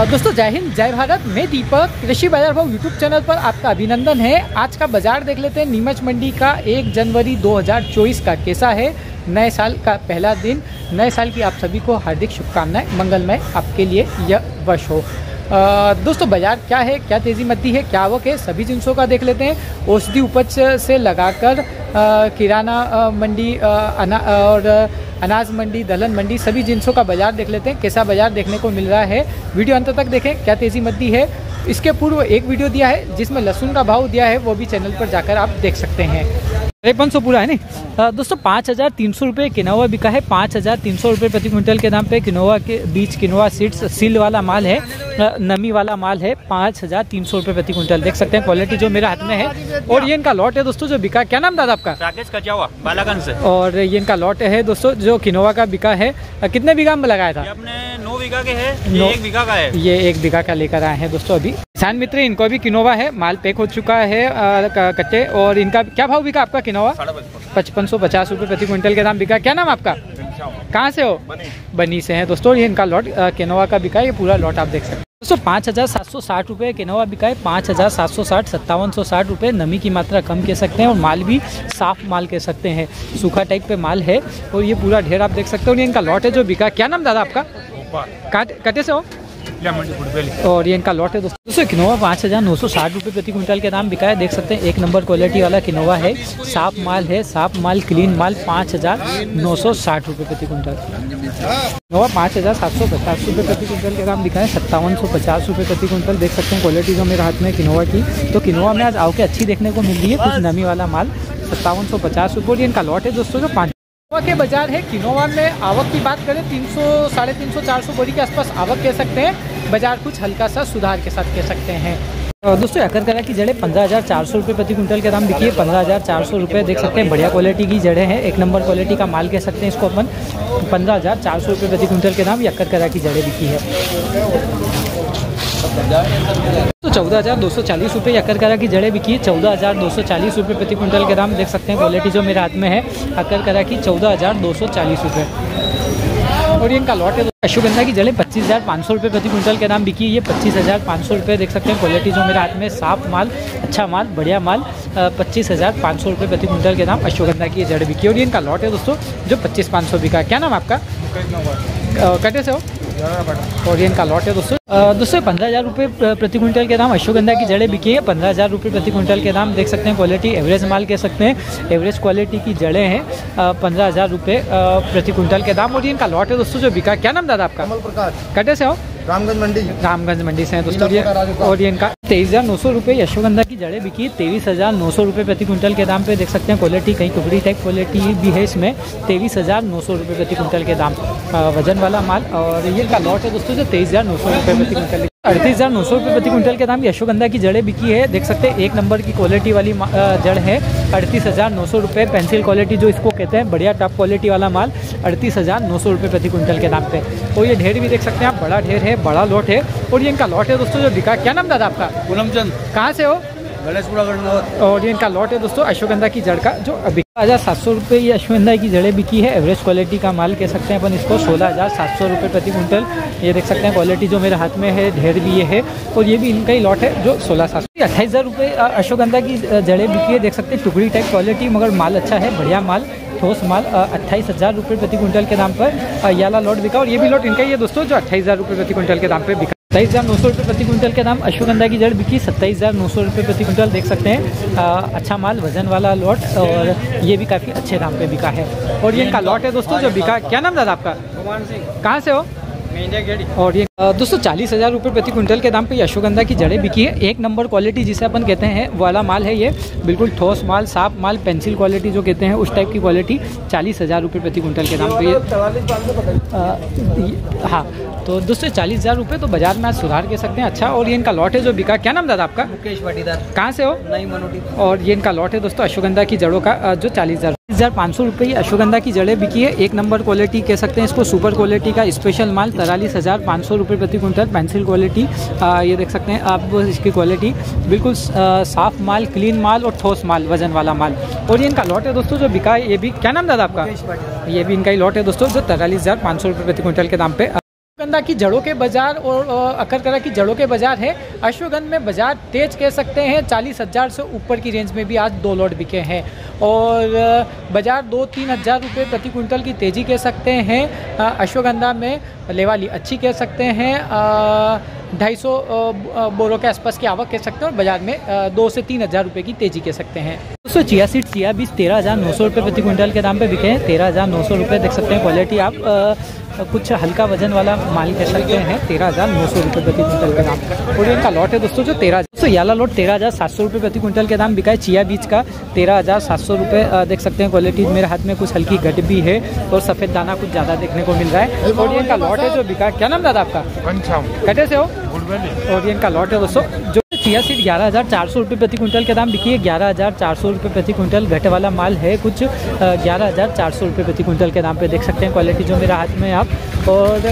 दोस्तों, जय हिंद, जय भारत। मैं दीपक, कृषि बाज़ार भाव यूट्यूब चैनल पर आपका अभिनंदन है। आज का बाज़ार देख लेते हैं। नीमच मंडी का एक जनवरी 2024 का कैसा है। नए साल का पहला दिन। नए साल की आप सभी को हार्दिक शुभकामनाएँ। मंगलमय आपके लिए यह वर्ष हो। दोस्तों, बाज़ार क्या है, क्या तेज़ी मद्दी है, क्या आवक है, सभी जिनसों का देख लेते हैं। औषधि उपज से लगाकर किराना मंडी और अनाज मंडी, दलहन मंडी, सभी जिनसों का बाज़ार देख लेते हैं, कैसा बाज़ार देखने को मिल रहा है। वीडियो अंत तक देखें, क्या तेज़ी मद्दी है। इसके पूर्व एक वीडियो दिया है, जिसमें लहसुन का भाव दिया है, वो भी चैनल पर जाकर आप देख सकते हैं। तिरपन सौ पूरा है नहीं? दोस्तों पाँच हज़ार तीन सौ रुपये किनोवा बिका है। पाँच हज़ार तीन सौ रुपये प्रति क्विंटल के दाम पे किनोवा के बीच किनोवा सीड्स सील वाला माल है नमी वाला माल है। पाँच हज़ार तीन सौ रुपये प्रति क्विंटल। देख सकते हैं क्वालिटी जो मेरे हाथ में है। और ये इनका लॉट है दोस्तों जो बिका क्या नाम दादा आपका? राकेश कचावा बालागंज से। और ये इनका लॉट है दोस्तों जो किनोवा का बिका है। कितने बीघा में लगाया था? अपने नौ बीघा के है ये एक बीघा का है। ये एक बीघा का लेकर आए हैं दोस्तों अभी। किसान मित्र इनको भी किनोवा है माल पैक हो चुका है कच्चे और इनका क्या भाव बिका आपका किनोवा? पचपन सौ। पचास रुपये प्रति क्विंटल के दाम बिका। क्या नाम आपका? कहाँ से हो? बनी। बनी से है। दोस्तों ये इनका लॉट केनोवा का बिका ये पूरा लॉट आप देख सकते हैं। दोस्तों पाँच हज़ार सात सौ साठ रुपये केनोवा बिका है पाँच हज़ार सात सौ साठ सत्तावन सौ साठ रुपये। नमी की मात्रा कम कह सकते हैं और माल भी साफ़ माल कह सकते हैं। सूखा टाइप पे माल है और ये पूरा ढेर आप देख सकते हो। ये इनका लॉट है जो बिका। क्या नाम दादा आपका? कटे से हो? और ये इनका लॉट है दोस्तों। दोस्तों किनोवा पाँच हज़ार नौ सौ साठ रुपये प्रति क्विंटल के दाम बिका है देख सकते हैं एक नंबर क्वालिटी वाला किनोवा है। साफ़ माल है साफ़ माल क्लीन माल पाँच हज़ार नौ सौ साठ रुपये प्रति क्विंटल। किनोवा पाँच हज़ार सात सौ पचास रुपये प्रति क्विंटल के दाम बिका है सत्तावन सौ पचास रुपये प्रति क्विंटल। देख सकते हैं क्वालिटी जो मेरे हाथ में किनोवा की। तो किनोवा में आज आओ के अच्छी देखने को मिल रही है कुछ नमी वाला माल सत्तावन सौ पचास रुपये। और इनका लॉट है दोस्तों जो पाँच किनोवा के बाज़ार है। किनोवा में आवक की बात करें तीन सौ साढ़े तीन सौ चार सौ बोरी के आसपास आवक कह सकते हैं। बाज़ार कुछ हल्का सा सुधार के साथ कह सकते हैं। दोस्तों अकर करा की जड़ें पंद्रह हज़ार चार सौ रुपये प्रति क्विंटल के दाम बिकी है पंद्रह हज़ार चार सौ रुपये देख सकते हैं। बढ़िया क्वालिटी की जड़ें हैं। एक नंबर क्वालिटी का माल कह सकते हैं इसको अपन। पंद्रह हज़ार चार सौ रुपये प्रति क्विंटल के दाम अकर करा की जड़ें बिकी है। तो चौदह हज़ार दो सौ चालीस रुपये अकर करा की जड़ें बिकी है। चौदह हज़ार दो सौ चालीस रुपये प्रति क्विंटल के दाम देख सकते हैं। क्वालिटी जो मेरे हाथ में है अकर करा की चौदह हज़ार दो सौ चालीस रुपये। और इनका लॉट है अश्वगंधा की जड़ें पच्चीस हज़ार पाँच सौ रुपये प्रति क्विंटल के नाम बिकी ये पच्चीस हज़ार पाँच सौ रुपये देख सकते हैं क्वालिटी जो मेरे हाथ में साफ़ माल अच्छा माल बढ़िया माल पच्चीस हज़ार पाँच सौ रुपये प्रति क्विंटल के नाम अश्वगंधा की जड़ बिकी और ये इनका लॉट है दोस्तों जो पच्चीस पाँच सौ बिका क्या नाम आपका? कटे से हो? और का लॉट है दोस्तों। दोस्तों पंद्रह हज़ार रुपये प्रति क्विंटल के दाम अश्वगंधा की जड़ें बिकी है। पंद्रह हज़ार रुपये प्रति क्विंटल के दाम देख सकते हैं क्वालिटी एवरेज माल कह सकते हैं। एवरेज क्वालिटी की जड़ें हैं पंद्रह हज़ार रुपये प्रति क्विंटल के दाम। और इनका लॉट है दोस्तों जो बिका। क्या नाम दादा आपका? कटे से हो? रामगंज मंडी। रामगंज मंडी से है दोस्तों ये और ये इनका तेईस हज़ार नौ सौ रुपये यशोगंधा की जड़े बिकी तेईस हज़ार नौ सौ रुपये प्रति क्विंटल के दाम पे देख सकते हैं। क्वालिटी कहीं टुकड़ी टाइप क्वालिटी भी है इसमें तेईस हज़ार नौ सौ रुपये प्रति क्विंटल के दाम वज़न वाला माल। और ये इनका लॉट है दोस्तों जो तेईस हज़ार नौ सौ रुपये प्रति क्विंटल अड़तीस हज़ार नौ सौ रुपये प्रति क्विंटल के दाम यशोगंधा की जड़ें बिकी है। देख सकते हैं एक नंबर की क्वालिटी वाली जड़ है। अड़तीस हज़ार नौ सौ रुपये पेंसिल क्वालिटी जो इसको कहते हैं बढ़िया टॉप क्वालिटी वाला माल अड़तीस हज़ार नौ सौ रुपये प्रति क्विंटल के दाम पे। और ये ढेर भी देख सकते हैं आप बड़ा ढेर है बड़ा लॉट है। और ये इनका लॉट है दोस्तों जो बिका क्या नाम दादा आपका? पूनमचंद कहाँ से हो? और ये इनका लॉट है। दोस्तों, अश्वगंधा की जड़ का, जो अभी हज़ार सात सौ रुपये ये अश्वगंधा की जड़ें बिकी है। एवरेज क्वालिटी का माल कह सकते हैं अपन इसको, सोलह हज़ार सात सौ रुपये प्रति क्विंटल। ये देख सकते हैं क्वालिटी जो मेरे हाथ में है, ढेर भी ये है। और ये भी इनका ही लॉट है जो सोलह सात सौ। अट्ठाईस हज़ार रुपये अश्वगंधा की जड़ें बिकी है, देख सकते हैं टुकड़ी टाइप क्वालिटी मगर माल अच्छा है, बढ़िया माल, ठोस माल अट्ठाईस हज़ार रुपये प्रति क्विंटल के दाम पर याला लॉट बिका। और ये भी लॉट इनका ही है दोस्तों, जो अट्ठाईस हज़ार रुपये प्रति क्विंटल के दाम पर बिका। सत्ताईस हज़ार नौ सौ रुपये प्रति क्विंटल के दाम। अश्वगंधा की जड़ बिकी सत्ताईस हज़ार नौ सौ रुपये प्रति क्विंटल देख सकते हैं। आ, अच्छा माल वज़न वाला लॉट और ये भी काफ़ी अच्छे दाम पे बिका है। और ये इनका लॉट है दोस्तों जो बिका क्या नाम दादा आपका? कहाँ से हो? और ये दोस्तों चालीस हज़ार रुपये प्रति क्विंटल के दाम पे अश्वगंधा की जड़ें बिकी है। एक नंबर क्वालिटी जिसे अपन कहते हैं वाला माल है ये। बिल्कुल ठोस माल साफ़ माल पेंसिल क्वालिटी जो कहते हैं उस टाइप की क्वालिटी चालीस हज़ार रुपये प्रति क्विंटल के दाम पे ये हाँ। तो दोस्तों चालीस हज़ार रुपये तो बाज़ार में आज सुधार कह सकते हैं। अच्छा और ये इनका लॉट है जो बिका। क्या नाम दादा आपका? मुकेश पाटीदार कहाँ से हो? नई मनोटी। और ये इनका लॉट है दोस्तों अश्वगंधा की जड़ों का जो चालीस हज़ार पाँच सौ रुपये अश्वगंधा की जड़ें बिकी है। एक नंबर क्वालिटी कह सकते हैं इसको सुपर क्वालिटी का स्पेशल माल तरालीस हज़ार पाँच सौ रुपये प्रति क्विंटल पेंसिल क्वालिटी ये देख सकते हैं आप इसकी क्वालिटी बिल्कुल साफ़ माल क्लीन माल और ठोस माल वज़न वाला माल। और ये इनका लॉट है दोस्तों जो बिका है ये भी क्या नाम दादा आपका? ये भी इनका ही लॉट है दोस्तों जो तैंतालीस हज़ार पाँच सौ रुपये प्रति क्विंटल के दाम पे अश्वगंधा की जड़ों के बाज़ार और अ, अकरकरा की जड़ों के बाज़ार है। अश्वगंध में बाज़ार तेज कह सकते हैं। चालीस हज़ार से ऊपर की रेंज में भी आज दो लॉट बिके हैं। और बाज़ार दो तीन हज़ार रुपये प्रति क्विंटल की तेज़ी कह सकते हैं। अश्वगंधा में लेवाली अच्छी कह सकते हैं। ढाई सौ बोरों के आसपास की आवक कह सकते हैं और बाज़ार में दो से तीन हज़ार रुपये की तेज़ी कह सकते हैं। दोस्तों चिया सीड चिया बीज तेरह हज़ार नौ सौ रुपये प्रति क्विंटल के दाम पे बिके हैं। तेरह हज़ार नौ सौ रुपये देख सकते हैं। क्वालिटी आप कुछ हल्का वज़न वाला माल कह सकते हैं तेरह हज़ार नौ सौ रुपये प्रति कुंटल के दाम। और इनका लॉट है दोस्तों जो तेरह दोस्तों याला लॉट तेरह हज़ार सात सौ रुपये प्रति कुंटल के दाम बिका है। चिया बीज का तेरह हज़ार सात सौ रुपये देख सकते हैं क्वालिटी मेरे हाथ में कुछ हल्की घट भी है और सफ़ेद दाना कुछ ज़्यादा देखने को मिल रहा है। और इनका लॉट है जो बिका क्या नाम दादा आपका? कटे से हो? और इनका लॉट है दोस्तों जो चिया सीड ग्यारह हज़ार चार सौ रुपये प्रति क्विंटल के दाम बिकी है। ग्यारह हज़ार चार सौ रुपये प्रति क्विंटल। घटे वाला माल है कुछ ग्यारह हज़ार चार सौ रुपये प्रति क्विंटल के दाम पे। देख सकते हैं क्वालिटी जो मेरा हाथ में है आप। और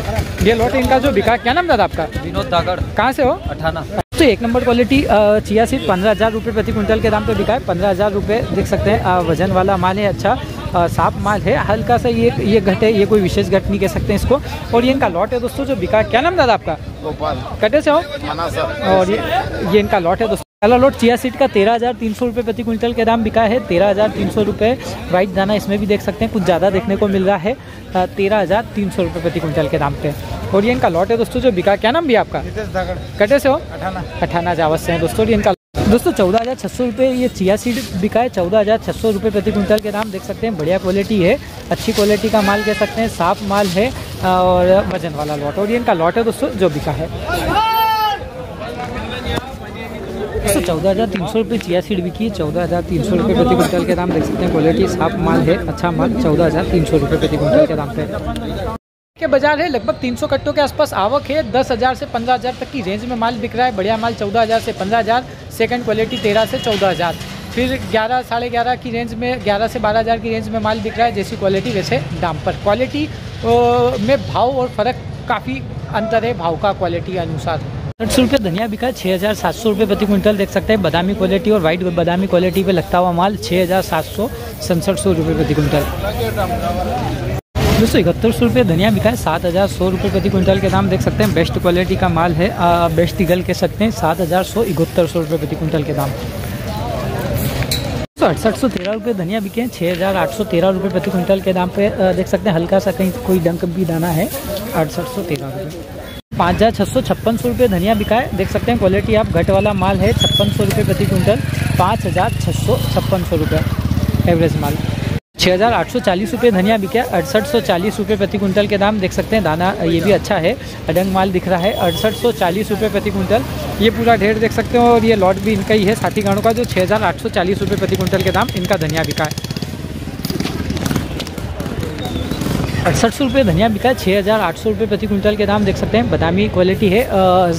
ये लॉट इनका जो बिका क्या नाम दादा आपका? विनोद दागड़। कहाँ से हो? अठाना। तो एक नंबर क्वालिटी चिया सीड पंद्रह हज़ार रुपये प्रति क्विंटल के दाम पे बिका है। पंद्रह हज़ार रुपये देख सकते हैं वज़न वाला माल है। अच्छा साफ़ माल है। हल्का सा ये ये घट है ये कोई विशेष घट नहीं कह सकते हैं इसको। और ये इनका लॉट है दोस्तों जो बिका क्या नाम दादा आपका? गोपाल। कटे से हो? और ये ये इनका लॉट है दोस्तों। पहला लॉट चिया सीट का तेरह हज़ार तीन सौ रुपये प्रति क्विंटल के दाम बिका है। तेरह हज़ार तीन सौ रुपये वाइट दाना इसमें भी देख सकते हैं। कुछ ज़्यादा देखने को मिल रहा है। तेरह हज़ार तीन सौ रुपये प्रति क्विंटल के दाम पे। और ये इनका लॉट है दोस्तों जो बिका क्या नाम भी आपका? कटे से हो? अठाना। अठाना जावत से हैं दोस्तों। ये इनका दोस्तों चौदह हज़ार छः सौ रुपये ये चिया सीड बिका है चौदह हज़ार छः सौ रुपये प्रति क्विंटल के दाम देख सकते हैं। बढ़िया क्वालिटी है अच्छी क्वालिटी का माल कह सकते हैं साफ़ माल है और वज़न वाला लॉट और ये इनका लॉट है दोस्तों जो बिका है। दोस्तों चौदह हज़ार तीन सौ रुपये चिया सीड बिकी है चौदह हज़ार तीन सौ रुपये प्रति क्विंटल के दाम देख सकते हैं। क्वालिटी साफ़ माल है अच्छा माल चौदह हज़ार तीन सौ रुपये प्रति क्विंटल के दाम पे। के बाज़ार है लगभग 300 कट्टों के आसपास आवक है 10,000 से 15,000 तक की रेंज में माल बिक रहा है। बढ़िया माल 14,000 से 15,000 सेकंड क्वालिटी 13 से 14,000 फिर 11 साढ़े ग्यारह की रेंज में 11 से 12,000 की रेंज में माल बिक रहा है जैसी क्वालिटी वैसे दाम पर। क्वालिटी में भाव और फ़र्क काफ़ी अंतर है भाव का क्वालिटी के अनुसार। आठ सौ रुपये धनिया बिका छः हज़ार सात सौ रुपये प्रति क्विंटल देख सकते हैं। बादामी क्वालिटी और वाइट बादामी क्वालिटी पे लगता हुआ माल छः हज़ार सात सौ सड़सठ सौ रुपये प्रति क्विंटल। दोस्तों इकहत्तर सौ रुपये धनिया बिका है सात हज़ार सौ रुपये प्रति क्विंटल के दाम देख सकते हैं। बेस्ट क्वालिटी का माल है आ, बेस्ट ईगल कह सकते हैं सात हज़ार सौ इकहत्तर सौ रुपये प्रति क्विंटल के दाम। अड़सठ सौ तेरह रुपये धनिया बिके हैं छः हज़ार आठ सौ तेरह रुपये प्रति क्विंटल के दाम पे देख सकते हैं हल्का सा कहीं कोई डंक भी दाना है अड़सठ सौ तेरह रुपये। पाँच हज़ार छः सौ छप्पन सौ रुपये धनिया बिका है देख सकते हैं क्वालिटी आप घट वाला माल है छप्पन सौ रुपये प्रति क्विंटल पाँच हज़ार छः सौ छप्पन सौ रुपये एवरेज माल। छः हज़ार आठ सौ चालीस रुपये धनिया बिका, अड़सठ सौ चालीस रुपये प्रति क्विंटल के दाम। देख सकते हैं, दाना ये भी अच्छा है, अडंग माल दिख रहा है, अड़सठ सौ चालीस रुपये प्रति क्विंटल ये पूरा ढेर देख सकते हो, और ये लॉट भी इनका ही है, साथी गानों का, जो छः हज़ार आठ सौ चालीस रुपये प्रति क्विंटल के दाम इनका धनिया बिका है। अड़सठ सौ रुपये धनिया बिका छः हज़ार आठ सौ रुपये प्रति क्विंटल के दाम, देख सकते हैं, बादामी क्वालिटी है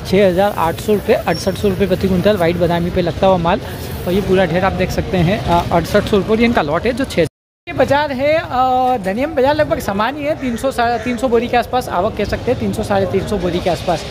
छः हज़ार आठ सौ रुपये, अड़सठ सौ रुपये प्रति क्विंटल वाइट बादामी पे लगता हुआ माल, और ये पूरा ढेर आप देख सकते हैं अड़सठ सौ रुपये इनका लॉट है, जो छः ये बाज़ार है धनियम धनिया में बाज़ार लगभग समान ही है तीन सौ साढ़े तीन सौ बोरी के आसपास आवक कह सकते हैं तीन सौ साढ़े तीन सौ बोरी के आसपास।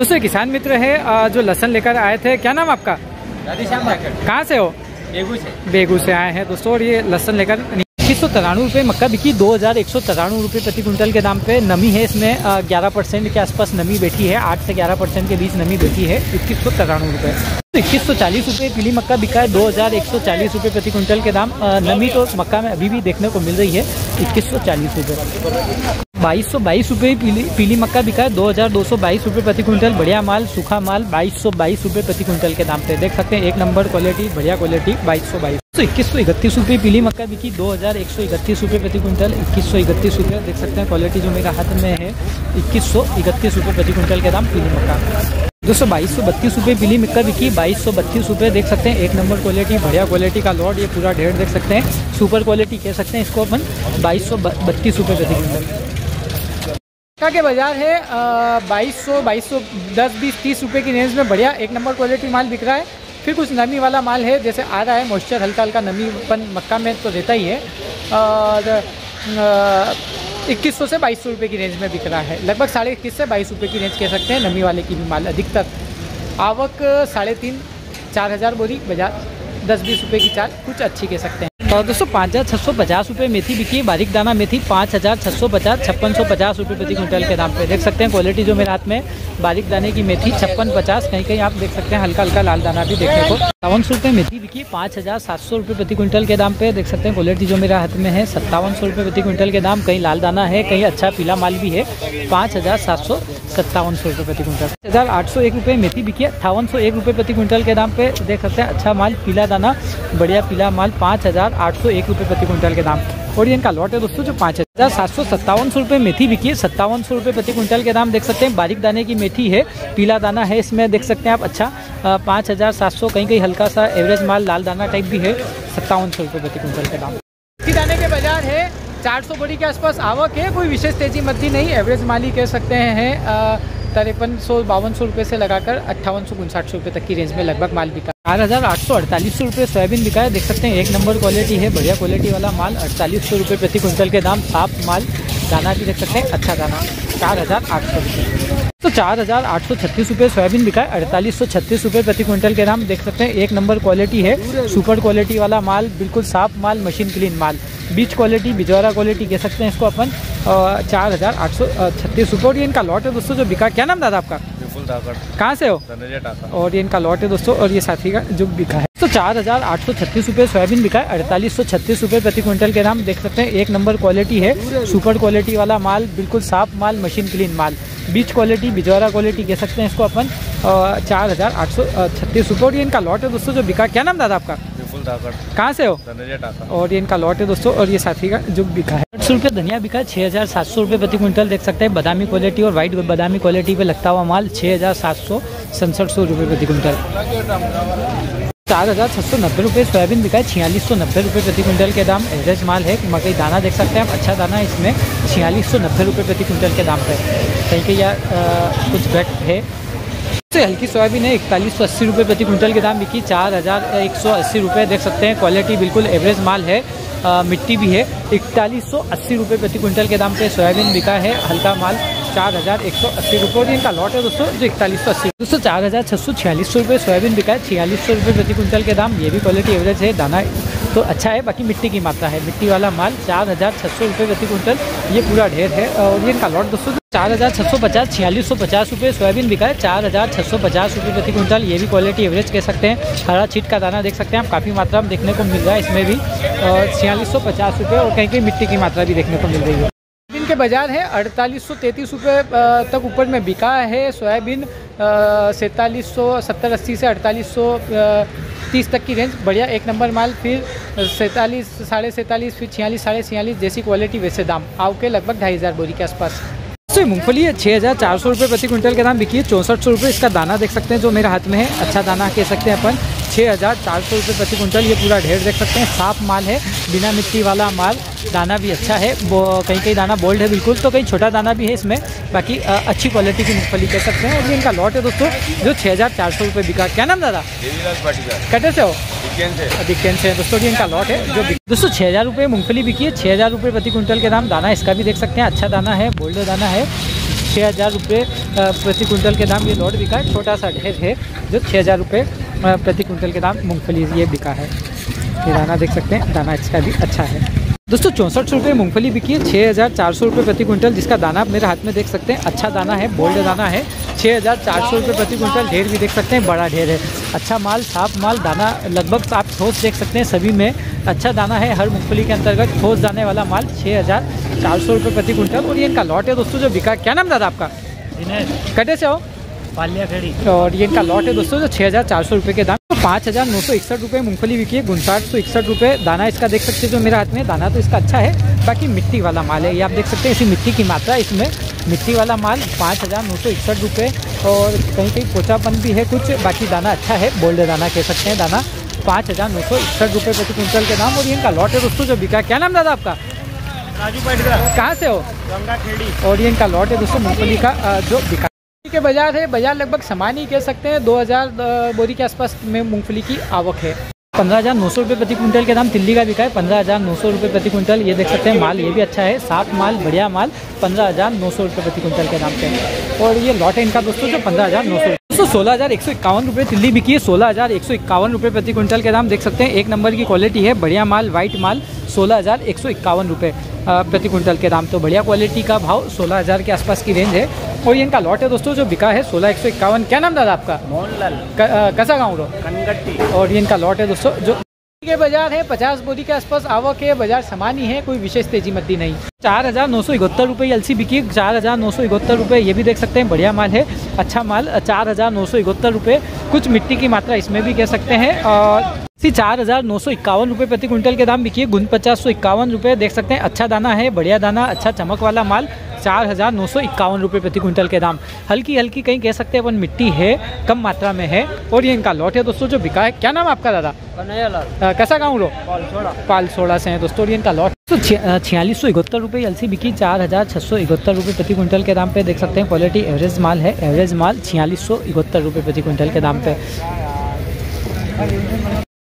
दूसरे किसान मित्र है जो लहसन लेकर आए थे क्या नाम आपका? कहाँ से हो? बेगू से बेगू से आए हैं दोस्तों और ये लहसन लेकर इक्कीस सौ तिरानवे रुपये मक्का बिकी, दो हज़ार एक सौ तिरानवे रुपये प्रति क्विंटल के दाम पे नमी है इसमें ग्यारह परसेंट के आसपास नमी बैठी है, आठ से ग्यारह परसेंट के बीच नमी बैठी है, इक्कीस सौ तिरानवे रुपये तो इक्कीस सौ चालीस रुपये पीली मक्का बिका है, दो हज़ार एक सौ चालीस रुपये प्रति क्विंटल के दाम नमी तो मक्का में अभी भी देखने को मिल रही है, इक्कीस सौ चालीस रुपये बाईस सौ बाईस रुपये पीली पीली मक्का बिका है। दो हज़ार दो सौ बाईस रुपये प्रति क्विंटल। बढ़िया माल, सूखा माल, बाईस सौ बाईस रुपये प्रति क्विंटल के दाम पे। देख सकते हैं, एक नंबर क्वालिटी बढ़िया क्वालिटी बाईस सौ बाईस। तो इक्कीस सौ इकतीस रुपये पीली मक्का बिकी। दो हज़ार एक सौ इकतीस रुपये प्रति क्विंटल, इक्कीस सौ इकतीस रुपये। देख सकते हैं क्वालिटी जो मेरे हाथ में है, इक्कीस सौ इकतीस रुपये प्रति क्विंटल के दाम पीली मक्का। दोस्तों बाईस सौ बत्तीस रुपये पीली मक्का बिकी। बाईस सौ बत्तीस रुपये, देख सकते हैं, एक नंबर क्वालिटी बढ़िया क्वालिटी का लॉट ये पूरा ढेर देख सकते हैं। सुपर क्वालिटी कह सकते हैं इसको अपन, बाईस सौ बत्तीस रुपये प्रति क्विंटल। मक्का के बाज़ार है बाईस सौ बाईस सौ, दस, बीस, तीस रुपये की रेंज में बढ़िया एक नंबर क्वालिटी माल बिक रहा है। फिर कुछ नमी वाला माल है, जैसे आ रहा है मॉइस्चर हल्का हल्का नमीपन मक्का में तो रहता ही है। और इक्कीस सौ से बाईस सौ रुपये की रेंज में बिक रहा है। लगभग साढ़े इक्कीस से बाईस रुपये की रेंज कह सकते हैं नमी वाले की भी माल अधिकतर। आवक साढ़े तीन, चार हज़ार बोरी, बाज़ार दस, बीस रुपये की चाल, कुछ अच्छी कह सकते हैं। दोस्तों पाँच हज़ार छः सौ पचास रुपये मेथी बिकी है। बारीक दाना मेथी पाँच हज़ार छः सौ पचास छप्पन सौ पचास रुपये प्रति क्विंटल के दाम पे। देख सकते हैं क्वालिटी जो मेरे हाथ में। बारीक दाने की मेथी छप्पन पचास कहीं कहीं आप देख सकते हैं हल्का हल्का लाल दाना भी देखने को। सत्तावन सौ रुपये मेथी बिकी पाँच हज़ार सात सौ रुपये प्रति क्विंटल के दाम पे। देख सकते हैं क्वालिटी जो मेरे हाथ में है, सत्तावन सौ रुपये प्रति क्विंटल के दाम। कहीं लाल दाना है, कहीं अच्छा पीला माल भी है। पाँच हज़ार सात सौ सत्तावन सौ रुपये प्रति क्विंटल। हज़ार आठ सौ एक रुपये मेथी बिकी है, अट्ठावन सौ एक रुपये प्रति क्विंटल के दाम पे। देख सकते हैं अच्छा माल, पीला दाना, बढ़िया पीला माल, पाँच हज़ार आठ सौ एक रुपये प्रति क्विंटल के दाम। और इनका लॉट है दोस्तों, जो पाँच हज़ार सात सौ सत्तावन सौ रुपये मेथी बिकी है। सत्तावन सौ रुपये प्रति क्विंटल के दाम देख सकते हैं। बारीक दाने की मेथी है, पीला दाना है, इसमें देख सकते हैं आप। अच्छा पाँच हज़ार सात सौ कहीं कहीं हल्का सा एवरेज माल लाल दाना टाइप भी है, सत्तावन सौ रुपये प्रति क्विंटल के दाम। मेथी दाने के बाज़ार है, चार सौ बोरी के आसपास आवक है, कोई विशेष तेज़ी मद्दी नहीं, एवरेज माल ही कह सकते हैं तिरपन सौ, बावन सौ रुपये से लगाकर अट्ठावन सौ उनसाठ सौ रुपये तक की रेंज में लगभग माल बिका। चार हज़ार आठ सौ अड़तालीस सौ रुपये सोयाबीन बिका है देख सकते हैं, एक नंबर क्वालिटी है, बढ़िया क्वालिटी वाला माल। अड़तालीस सौ रुपये प्रति क्विंटल के दाम, साफ़ माल। दाना भी देख सकते हैं अच्छा दाना। चार हज़ार आठ सौ रुपये तो चार हज़ार आठ सौ छत्तीस रुपये सोयाबीन बिका है अड़तालीस सौ छत्तीस रुपये प्रति क्विंटल के दाम। देख सकते हैं, एक नंबर क्वालिटी है। सुपर क्वालिटी वाला माल, बिल्कुल साफ़ माल मशीन क्लीन माल। बीच क्वालिटी बिजवारा क्वालिटी कह सकते हैं इसको अपन चार हज़ार आठ सौ छत्तीस रुपये। और ये इनका लॉट है दोस्तों, जो बिका, क्या नाम दादा आपका? कहाँ से हो? और ये इनका लॉट है दोस्तों और ये साथी का जो बिका है। तो चार हज़ार आठ सौ छत्तीस रूपए सोयाबीन बिका है अड़तालीस सौ छत्तीस रूपए प्रति क्विंटल के नाम देख सकते हैं एक नंबर क्वालिटी है। सुपर क्वालिटी वाला माल बिल्कुल साफ़ माल मशीन क्लीन माल। बीच क्वालिटी बिजौरा क्वालिटी कह सकते हैं इसको अपन। चार हज़ार आठ सौ छत्तीस रूपए और ये इनका लॉट है दोस्तों जो बिका। क्या नाम दादा आपका? धाकड़ कहाँ से हो? और ये इनका लॉट है दोस्तों और ये साथी का जो बिका है। आठ सौ रुपये धनिया बिका छः हज़ार सात सौ रुपये प्रति क्विंटल देख सकते हैं। बादामी क्वालिटी और वाइट बादामी क्वालिटी पे लगता हुआ माल छः हज़ार सात सौ सड़सठ सौ रुपये प्रति क्विंटल। चार हज़ार छः सौ नब्बे रुपये सोयाबीन बिका है छियालीस सौ नब्बे रुपये प्रति क्विंटल के दाम। एवरेज माल है मकई दाना देख सकते हैं। अच्छा दाना है इसमें छियालीस सौ नब्बे रुपये प्रति क्विंटल के दाम पे। कहीं कहीं या कुछ घट है सबसे हल्की सोयाबीन है इकतालीस सौ अस्सी रुपये प्रति क्विंटल के दाम बिकी चार हज़ार एक सौ अस्सी रुपये देख सकते हैं। क्वालिटी बिल्कुल एवरेज माल है आ, मिट्टी भी है। इकतालीस सौ अस्सी रुपये प्रति क्विंटल के दाम पे सोयाबीन बिका है हल्का माल चार हज़ार एक सौ अस्सी रुपये और इनका लॉट है दोस्तों जो इकतालीस सौ अस्सी। दोस्तों चार हज़ार छः सौ छियालीस सौ रुपये सोयाबीन बिका है छियालीस सौ रुपये प्रति क्विंटल के दाम ये भी क्वालिटी एवरेज है। दाना तो अच्छा है, बाकी मिट्टी की मात्रा है। मिट्टी वाला माल चार हज़ार छः सौ रुपये प्रति क्विंटल, ये पूरा ढेर है। और ये इनका लॉट दोस्तों, चार हज़ार छः सौ पचास, छियालीस सौ पचास रुपये सोयाबीन बिका है, चार हज़ार छः सौ पचास रुपये प्रति क्विंटल, ये भी क्वालिटी एवरेज कह सकते हैं। हरा छीट का दाना देख सकते हैं आप, काफ़ी मात्रा में देखने को मिल रहा है इसमें भी। छियालीस सौ पचास रुपये और कहीं कहीं मिट्टी की मात्रा भी देखने को मिल रही है। सोयाबीन के बाज़ार है, अड़तालीस सौ तैंतीस रुपये तक ऊपर में बिका है सोयाबीन। सैंतालीस सौ सत्तर अस्सी से अड़तालीस सौ तीस तक की रेंज बढ़िया, एक नंबर माल, फिर सैंतालीस, साढ़े सैंतालीस, फिर छियालीस, साढ़े छियालीस, जैसी क्वालिटी वैसे दाम। आव के लगभग ढाई हज़ार बोरी के आसपास। तो मूंगफली है छः हज़ार चार सौ रुपये प्रति क्विंटल के दाम, बिकी है चौंसठ सौ रुपये इसका दाना देख सकते हैं, जो मेरे हाथ में है। अच्छा दाना कह सकते हैं अपन। छः हज़ार चार सौ रुपये प्रति क्विंटल ये पूरा ढेर देख सकते हैं। साफ़ माल है बिना मिट्टी वाला माल दाना भी अच्छा है। वो कहीं कहीं दाना बोल्ड है बिल्कुल तो कहीं छोटा दाना भी है इसमें। बाकी अच्छी क्वालिटी की मूँगफली कह सकते हैं। और ये इनका लॉट है दोस्तों जो छः हज़ार चार सौ रुपये बिका। क्या नाम दादा? कटे से हो? विज्ञान से। दोस्तों ये इनका लॉट है। जो दोस्तों छः हज़ार रुपये मूँगफली बिकी है। छः हज़ार रुपये प्रति क्विंटल के दाम। दाना इसका भी देख सकते हैं अच्छा दाना है बोल्ड दाना है। छः हज़ार रुपये प्रति क्विंटल के दाम ये लॉट बिका है। छोटा सा ढेर है जो छः हज़ार रुपये प्रति क्विंटल के दाम मूंगफली ये बिका है। ये दाना देख सकते हैं दाना इसका भी अच्छा है। दोस्तों चौंसठ सौ रुपये मूँगफली बिकी है छः हज़ार चार सौ रुपये प्रति क्विंटल जिसका दाना आप मेरे हाथ में देख सकते हैं। अच्छा दाना है बोल्ड दाना है। छः हज़ार चार सौ रुपये प्रति क्विंटल ढेर भी देख सकते हैं बड़ा ढेर है। अच्छा माल साफ़ माल दाना लगभग आप ठोस देख सकते हैं सभी में। अच्छा दाना है हर मूँगफली के अंतर्गत ठोस जाने वाला माल छः हज़ार चार सौ रुपये प्रति क्विंटल। और ये इनका लॉट है दोस्तों जो बिका क्या नाम दादा आपका? कटे से हो? पालिया खेड़ी। और ये इनका लॉट है दोस्तों जो छः हज़ार चार सौ रुपये के दाम तो पाँच हज़ार नौ सौ इकसठ रुपये मूंगफली बिकी है उनसाठ सौ इकसठ रुपये दाना इसका। देख सकते हैं जो मेरे हाथ में दाना तो इसका अच्छा है बाकी मिट्टी वाला माल है। ये आप देख सकते हैं इसी मिट्टी की मात्रा इसमें। मिट्टी वाला माल पाँच हज़ार नौ सौ इकसठ रुपये और कहीं कहीं पोचापन भी है कुछ बाकी दाना अच्छा है बोल्ड दाना कह सकते हैं दाना। पाँच हज़ार नौ सौ इकसठ रुपये प्रति क्विंटल के दाम और इनका लॉट है दोस्तों जो बिका क्या नाम दादा आपका? राजू कहाँ से हो? गंगा खेड़ी। और ये इनका लॉट है दोस्तों मूंगफली का जो बिका के बाज़ार है बाज़ार लगभग समान ही कह सकते हैं 2000 अ, बोरी के आसपास में मूंगफली की आवक है। पंद्रह हज़ार नौ सौ रुपये प्रति क्विंटल के दाम दिल्ली का बिका है पंद्रह हज़ार नौ सौ रुपये प्रति क्विंटल ये देख सकते हैं माल ये भी अच्छा है साफ़ माल बढ़िया माल पंद्रह हज़ार नौ सौ रुपये प्रति क्विंटल के दाम पे। और ये लॉट है इनका दोस्तों जो पंद्रह हज़ार नौ सौ दोस्तों सोलह हज़ार एक सौ इक्यावन रुपये तिल्ली बिकी है सोलह हज़ार एक सौ इक्यावन रुपये प्रति क्विंटल के दाम देख सकते हैं एक नंबर की क्वालिटी है बढ़िया माल वाइट माल सोलह हज़ार एक सौ इक्यावन रुपये प्रति क्विंटल के दाम। तो बढ़िया क्वालिटी का भाव सोलह हज़ार के आसपास की रेंज है और ये इनका लॉट है दोस्तों जो बिका है सोलह एक सौ इक्यावन। क्या नाम दादा आपका? मोहनलाल। कसा गाँव रो? कनगट्टी। और ये इनका लॉट है दोस्तों जो के बाज़ार है पचास बोरी के आसपास आवक है बाज़ार समान ही है कोई विशेष तेज़ी मद्दी नहीं। चार हज़ार नौ सौ इकहत्तर रुपये एल सी बिकी चार हज़ार नौ सौ इकहत्तर रुपये ये भी देख सकते हैं बढ़िया माल है अच्छा माल चार हज़ार नौ सौ इकहत्तर रुपये कुछ मिट्टी की मात्रा इसमें भी कह सकते हैं और इसी चार हज़ार नौ सौ इक्यावन रुपये प्रति क्विंटल के दाम बिकी है गुन पचास सौ इक्यावन रुपये देख सकते हैं अच्छा दाना है बढ़िया दाना अच्छा चमक वाला माल चार हज़ार नौ सौ इक्यावन रुपये प्रति क्विंटल के दाम। हल्की हल्की कहीं कह सकते हैं अपन मिट्टी है कम मात्रा में है और ये इनका लॉट है दोस्तों जो बिका है। क्या नाम आपका दादा? अ, कैसा गाँव रो? पालसोड़ा। से हैं दोस्तों और ये इनका लॉट तो छियालीस सौ इकहत्तर रुपये एल सी बिकी चार हज़ार छः सौ इकहत्तर रुपये प्रति क्विंटल के दाम पे देख सकते हैं। क्वालिटी एवरेज माल है एवरेज माल छियालीस सौ इकहत्तर रुपये प्रति क्विंटल के दाम पे।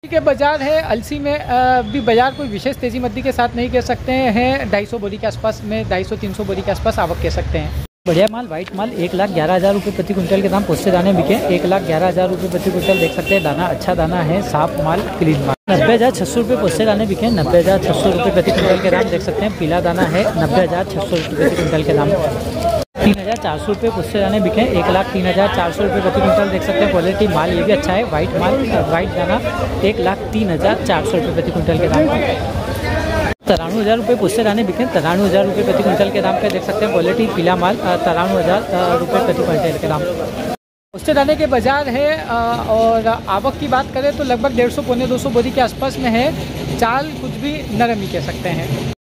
के बाज़ार है, अलसी में भी बाज़ार कोई विशेष तेज़ी मद्दी के साथ नहीं कह सकते हैं ढाई सौ बोरी के आसपास में, ढाई सौ, तीन सौ बोरी के आसपास आवक कह सकते हैं। बढ़िया माल वाइट माल, एक लाख ग्यारह हज़ार रुपये प्रति क्विंटल के दाम पोस्टे दाने बिके, एक लाख ग्यारह हज़ार रुपये प्रति क्विंटल देख सकते हैं, दाना अच्छा दाना है, साफ़ माल क्लीन माल। नब्बे हज़ार छः सौ रुपये पोस्टे दाने बिके, नब्बे हज़ार छः सौ रुपये प्रति क्विंटल के दाम देख सकते हैं, पीला दाना है, नब्बे हज़ार छः सौ रुपये प्रति क्विंटल के दाम। तीन हज़ार चार सौ रुपये पुस्ते दाने बिके एक लाख तीन हज़ार चार सौ रुपये प्रति क्विंटल देख सकते हैं। क्वालिटी माल ये भी अच्छा है। वाइट माल वाइट दाना एक लाख तीन हज़ार चार सौ रुपये प्रति क्विंटल के दाम पर तिरानवे हज़ार रुपये पुस्ते दाने बिके तिरानवे हज़ार रुपये प्रति क्विंटल के दाम पर देख सकते हैं। क्वालिटी पीला माल तिरानवे हज़ार रुपये प्रति क्विंटल के दाम। पुस्ते दाने के बाज़ार है और आवक की बात करें तो लगभग डेढ़ सौ, पौने दो सौ बोरी के आसपास में है। चाल कुछ भी नरम ही कह सकते हैं।